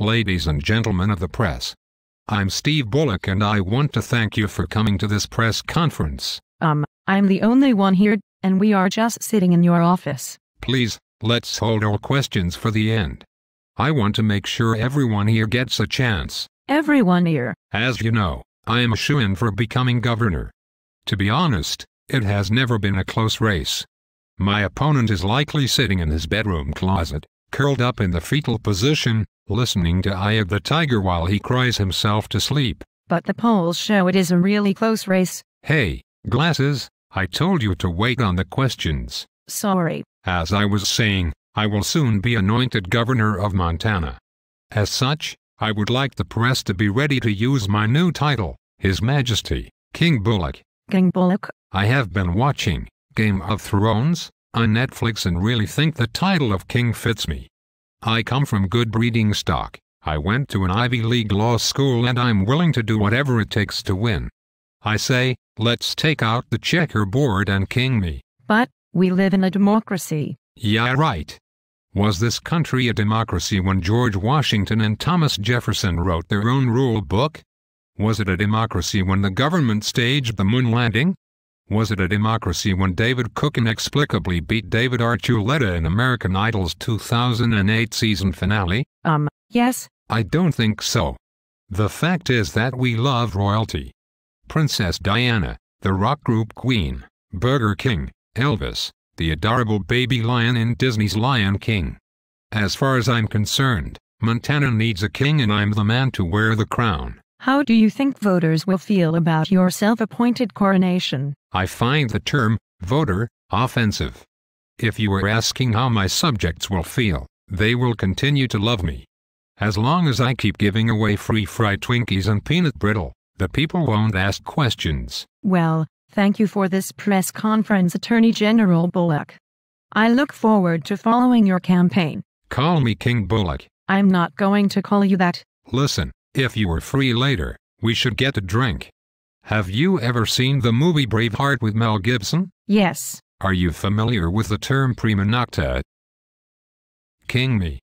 ladies and gentlemen of the press. I'm Steve Bullock and I want to thank you for coming to this press conference. Um, I'm the only one here, and we are just sitting in your office. Please, let's hold all questions for the end. I want to make sure everyone here gets a chance. Everyone here. As you know, I am a shoo-in for becoming governor. To be honest, it has never been a close race. My opponent is likely sitting in his bedroom closet, curled up in the fetal position, listening to Eye of the Tiger while he cries himself to sleep. But the polls show it is a really close race. Hey, glasses, I told you to wait on the questions. Sorry. As I was saying, I will soon be anointed governor of Montana. As such, I would like the press to be ready to use my new title, His Majesty, King Bullock. King Bullock. I have been watching Game of Thrones on Netflix and really think the title of King fits me. I come from good breeding stock. I went to an Ivy League law school and I'm willing to do whatever it takes to win. I say, let's take out the checkerboard and king me. But, we live in a democracy. Yeah, right. Was this country a democracy when George Washington and Thomas Jefferson wrote their own rule book? Was it a democracy when the government staged the moon landing? Was it a democracy when David Cook inexplicably beat David Archuleta in American Idol's 2008 season finale? Um, yes. I don't think so. The fact is that we love royalty. Princess Diana, the rock group Queen, Burger King, Elvis, the adorable baby lion in Disney's Lion King. As far as I'm concerned, Montana needs a king and I'm the man to wear the crown. How do you think voters will feel about your self-appointed coronation? I find the term, voter, offensive. If you are asking how my subjects will feel, they will continue to love me. As long as I keep giving away free fried Twinkies and peanut brittle, the people won't ask questions. Well, thank you for this press conference, Attorney General Bullock. I look forward to following your campaign. Call me King Bullock. I'm not going to call you that. Listen, if you are free later, we should get a drink. Have you ever seen the movie Braveheart with Mel Gibson? Yes. Are you familiar with the term prima nocte? King me.